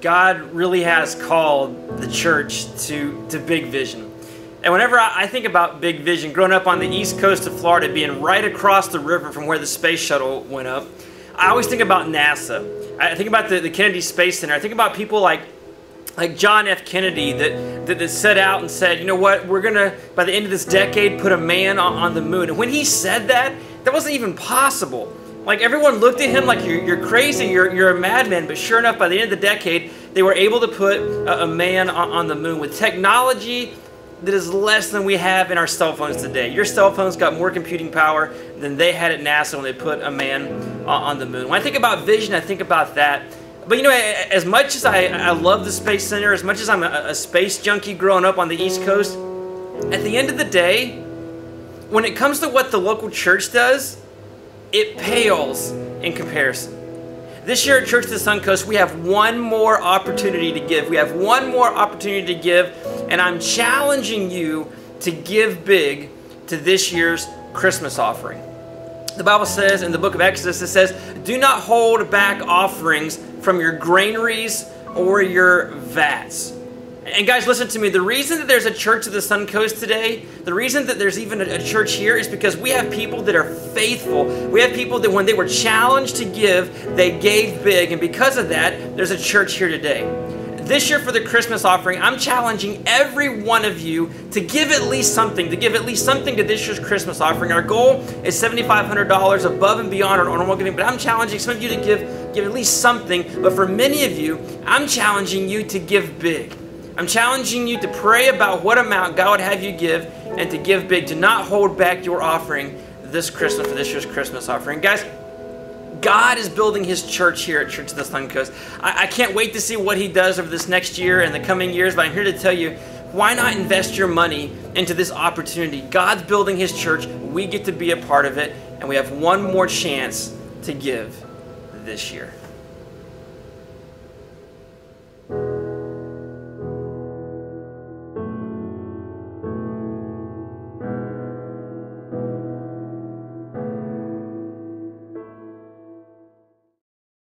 God really has called the church to, to big vision. And whenever I, think about big vision, growing up on the east coast of Florida, being right across the river from where the space shuttle went up, I always think about NASA. I think about the, the Kennedy Space Center. I think about people like like John F. Kennedy that, that, that, set out and said, you know what, we're going to, by the end of this decade, put a man on, on, the moon. And when he said that, that wasn't even possible. Like everyone looked at him like you're, you're crazy, you're, you're a madman. But sure enough, by the end of the decade, they were able to put a, a man on, on the moon with technology that is less than we have in our cell phones today. Your cell phone's got more computing power than they had at NASA when they put a man uh, on the moon. When I think about vision, I think about that. But you know, as much as I, I love the Space Center, as much as I'm a, a space junkie growing up on the East Coast, at the end of the day, when it comes to what the local church does, it pales in comparison. This year at Church of the Suncoast, we have one more opportunity to give. We have one more opportunity to give, and I'm challenging you to give big to this year's Christmas offering. The Bible says in the book of Exodus, it says, Do not hold back offerings from your granaries or your vats. And guys, listen to me. The reason that there's a church of the Suncoast today, the reason that there's even a, church here is because we have people that are faithful. We have people that when they were challenged to give, they gave big. And because of that, there's a church here today. This year for the Christmas offering, I'm challenging every one of you to give at least something, to give at least something to this year's Christmas offering. Our goal is $7,500 above and beyond our normal giving, but I'm challenging some of you to give, give at least something. But for many of you, I'm challenging you to give big. I'm challenging you to pray about what amount God would have you give and to give big. To not hold back your offering this Christmas for this year's Christmas offering. Guys, God is building his church here at Church of the Suncoast. I, I can't wait to see what he does over this next year and the coming years, but I'm here to tell you why not invest your money into this opportunity? God's building his church. We get to be a part of it, and we have one more chance to give this year.